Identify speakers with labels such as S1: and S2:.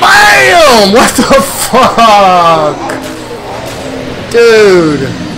S1: BAM! What the fuck? Dude.